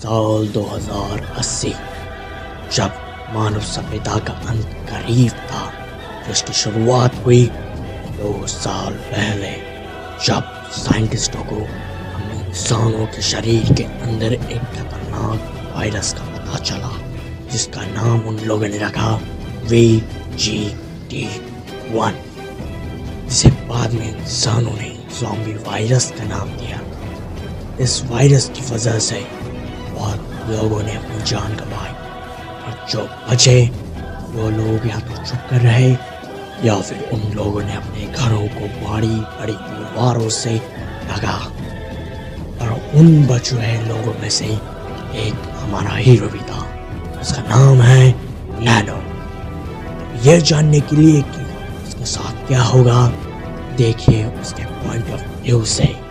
साल 2080 जब मानव सभ्यता का अंत करीब था, जिसकी शुरुआत हुई दो साल पहले, जब साइंटिस्टों को इंसानों के शरीर के अंदर एक खतरनाक वायरस का पता चला, जिसका नाम उन लोगों ने रखा वी जी टी वन जिसे बाद में इंसानों ने जॉम्बी वायरस का नाम दिया। इस वायरस की वजह से लोगों ने अपनी जान गंवाई। और जो बचे, वो लोग या तो चुप कर रहे, या फिर उन लोगों ने अपने घरों को बड़ी बड़ी दीवारों से ढका और उन बचे हुए लोगों में से एक हमारा हीरो भी था। उसका नाम है नैनो। यह जानने के लिए कि उसके साथ क्या होगा, देखिए उसके पॉइंट ऑफ़ व्यू से।